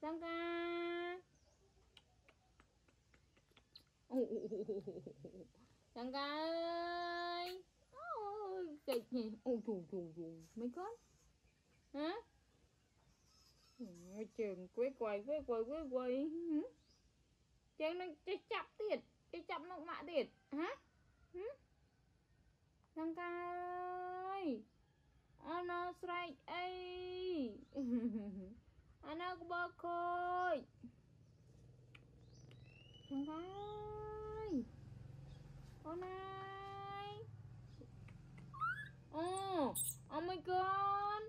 Sang ca. Sang ca ơi. Ôi kịch nhỉ Ôi chù chù chù Mấy con? Hả? Trường quế quầy quế quầy quế quầy. Trường nó chập tiệt. Chập nó mạ tiệt. Hả? Sang ca ơi. Nó strike ấy anh ơi anak bokoy Onai Onai Oh Oh my god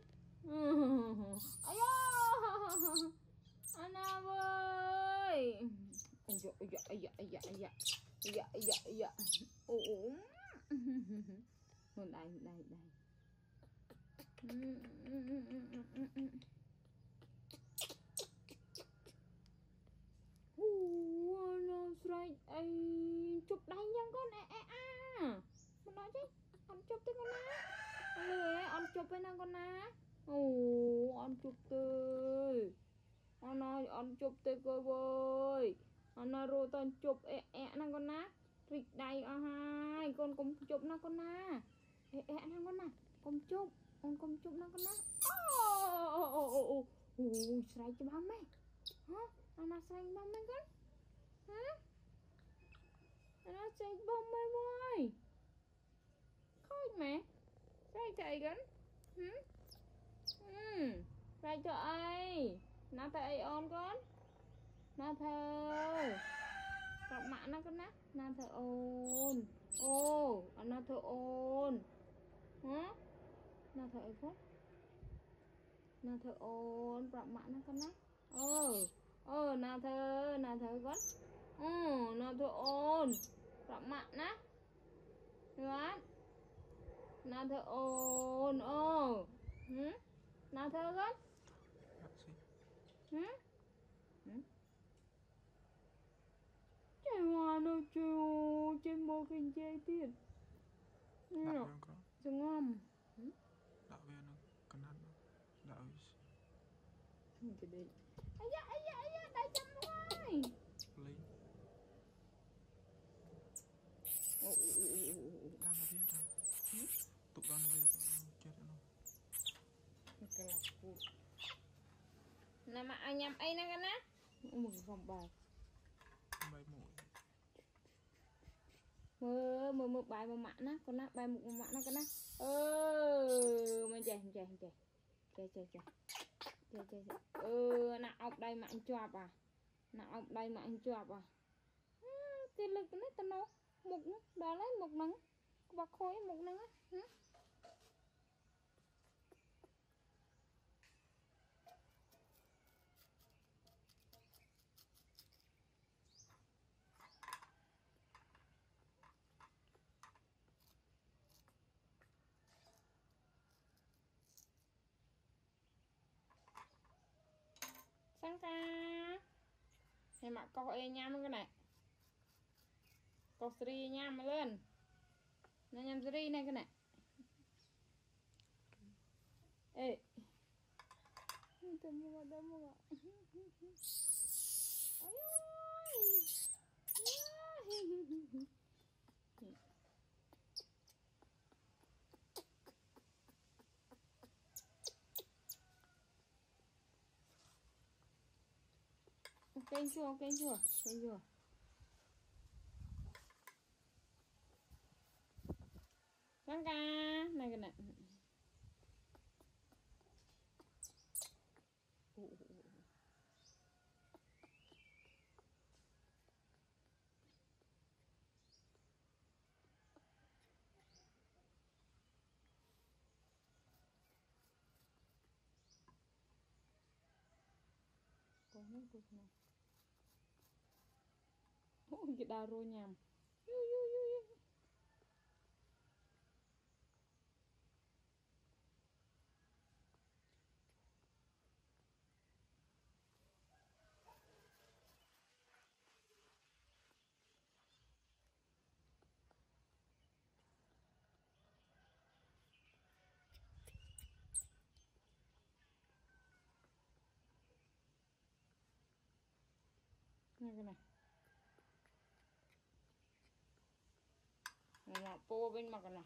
Ayo Anak boy Ayo ayo ayo ayo ayo Dạ dạ dạ Ủa Đây đây đây. ប់ហើយណាកូនណាអូអត់ជប់ទេអត់ណាអត់ជប់ទេកូនវ៉យអត់ណារត់តជប់អែអែណាកូនណាព្រិចដៃអស់ហើយកូនកុំជប់ណាកូនណាអែអែណាកូនណាកុំជប់អូនកុំជប់ណាកូនណាអូអូអូអូអូស្រែកច្បាស់ម៉េះហ៎អាណាស្រែកច្បាស់ម៉េះកូនហ៎អាណាស្រែកច្បាស់ម៉េះវ៉យខូចម៉េះស្រែកតែអីកូន ហឹមអឺប្រែកទៅអីណាទៅអីអូនកូនណាភើប្រាប់ម៉ាក់ណាកូនណាណាភើអូនអូអណាភើអូនហ៎ណាភើអីផងណាភើអូនប្រាប់ម៉ាក់ណាកូនណាអូអូណាភើណាភើកូនអូណាភើអូនប្រាប់ម៉ាក់ណាយល់ na thơ ồn ồ hử? Na thơ gấp hử? Chạy hoa đâu chú chạy mô kinh chạy tiền. Đạo viên có Đạo viên nó cần hắn Đạo viên Anh dạ, anh dạ ណាមកឲ្យញ៉ាំអីណាកណាមកកំបាយបាយមួយមើលមើលមើលបាយមួយម៉ាក់ណាកូនណាបាយមុខមួយម៉ាក់ណាកូនណាអឺមិនចេះចេះចេះចេះចេះចេះចេះចេះអឺណាអោបដៃម៉ាក់ជាប់អាណាអោបដៃម៉ាក់ជាប់អាទីលឹកនេះតណោមុខដល់ហើយមុខហ្នឹងក្បោះខូចមុខហ្នឹងហ៎ សង្កាហើយមកកោសអីញ៉ាំហ្នឹងណាកោសស្រីញ៉ាំលឿនណាញ៉ាំស្រីនេះកណាអេទៅមកដល់មកអាយ Canh chua, canh chua, canh chua Căng ca? Này cái này. Hãy subscribe cho không kita ro nyam yu yu yu yu Look at that. Là po bên mặt này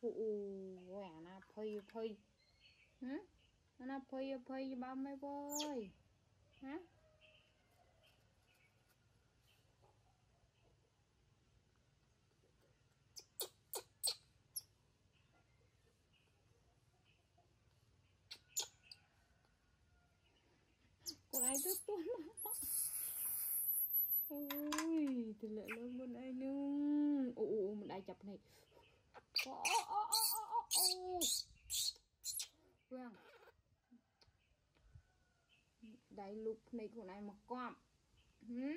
ủa quẻ na phơi phơi. Hả na phơi phơi ba mươi vơi hả? ទៅទួនមកអូយទម្លាក់លើមុនឯនឹងអូអូអូមិនដៃចាប់ភ្នែកអូអូអូអូអូអូវ៉ាងដៃលូបភ្នែកខ្លួនឯងមកគប់ហឹម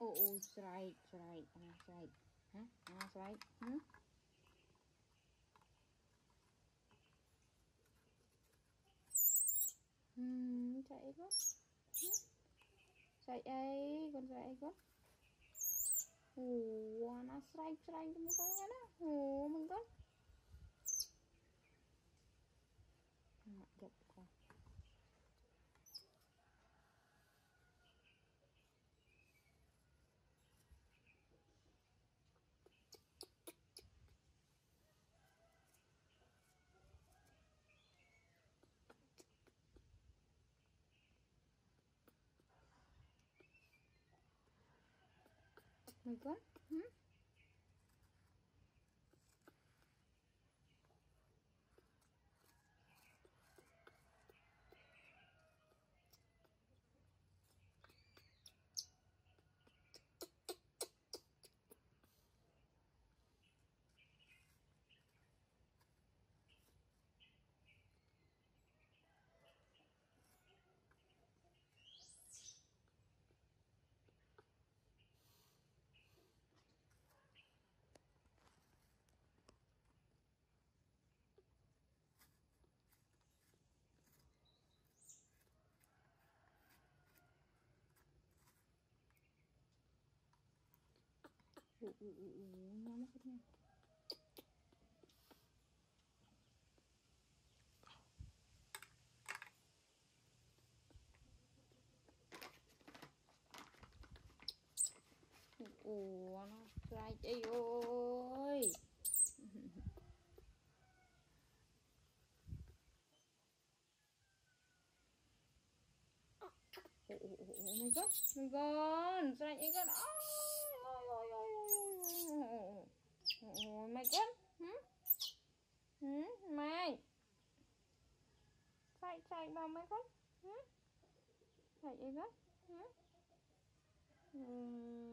អូអូស្រែកស្រែកអាស្រែកហ៎អាស្រែកហឹម chạy quá. Chạy ấy con chạy quá. Ủa nó chạy chạy đúng không con nhá ủa 那个，嗯。Ủa, ồ ồ ồ nó mất nha. Ồ nó sai chị ơi. Ủa ồ ồ my god my god sai chị con. Ôi ôi ôi ôi ôi ôi my god hử hử mày bà sai bao thầy god hử? Sai